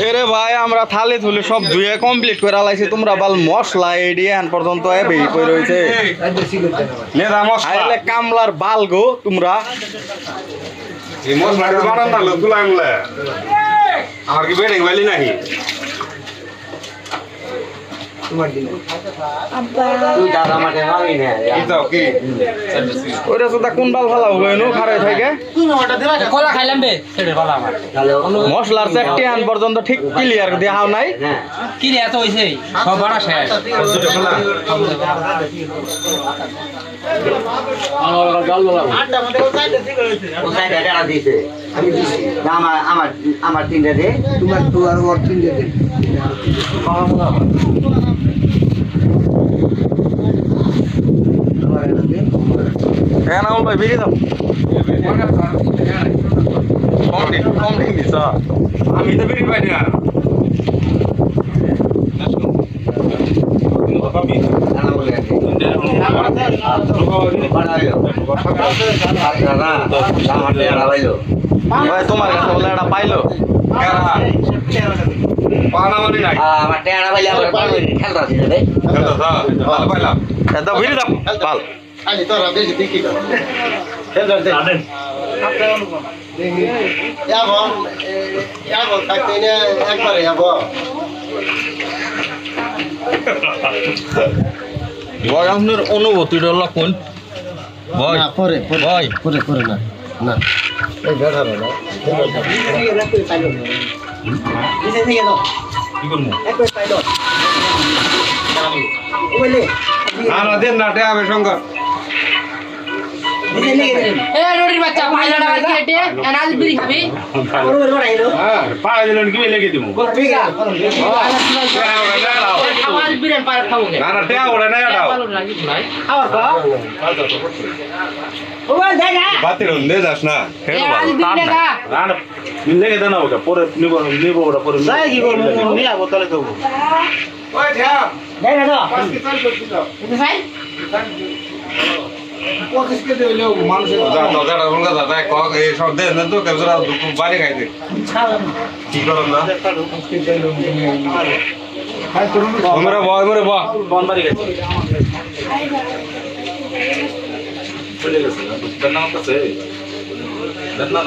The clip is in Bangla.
এরে ভাই আমরা থালি থুলি সব ধুয়ে কমপ্লিট করে লাইছি তোমরা বাল মশলা এডি এখন পর্যন্ত এবে কই মশলা। আইলে কামলার বাল গো তোমরা। এই বানান না আনলে আমার কি বেড়ে গেলি কোন বাল ফালা হলো এনু? খারে থাকে কলা খাইলাম বে। সেটা কলা আমার। মশলার চারটি এখন পর্যন্ত ঠিক ক্লিয়ার দেখাও নাই। কি রে এত হইছে সব বাড়া শেষ। আমার আমার আমার তিনটা দে তোমার তো আর ওর তিনটে কেন আমল ভাই বেরিয়ে যাও কম দিন কম দিন দিছ আমি তো বেড়ে পাই না ভাই তোমার কাছে বলে এটা পাইলো পানা মানে নাই আমার টেনা ভাই আমার খেলতে আছি রে খেলতো তো ভালো পাইলাম এটা বেরিয়ে যাও বাল ভয় আপনার অনুভূতিটা হলো কোন? ভয় পরে ভয় পরে পরে না না। এই বেড়াবে না। কি করব? না না টে আমি সঙ্গ। এ রোডির বাচ্চা পাইলাটা আর কেটে এনাজ বিড়ি খাবি হ্যাঁ পাড়া দিলেন কি লেগে দিব খাওয়ার বিড়ি পার খাব কে না না টে ওরে না পরে নিব নিব ওটা পরে নিয়া বোতলে দেবো পকিসকে দিলেও মানুষের যা তো আমরা বয় মরে বা বন বাড়ি গেছে চলে গেছে না দেন না তো সে দেন না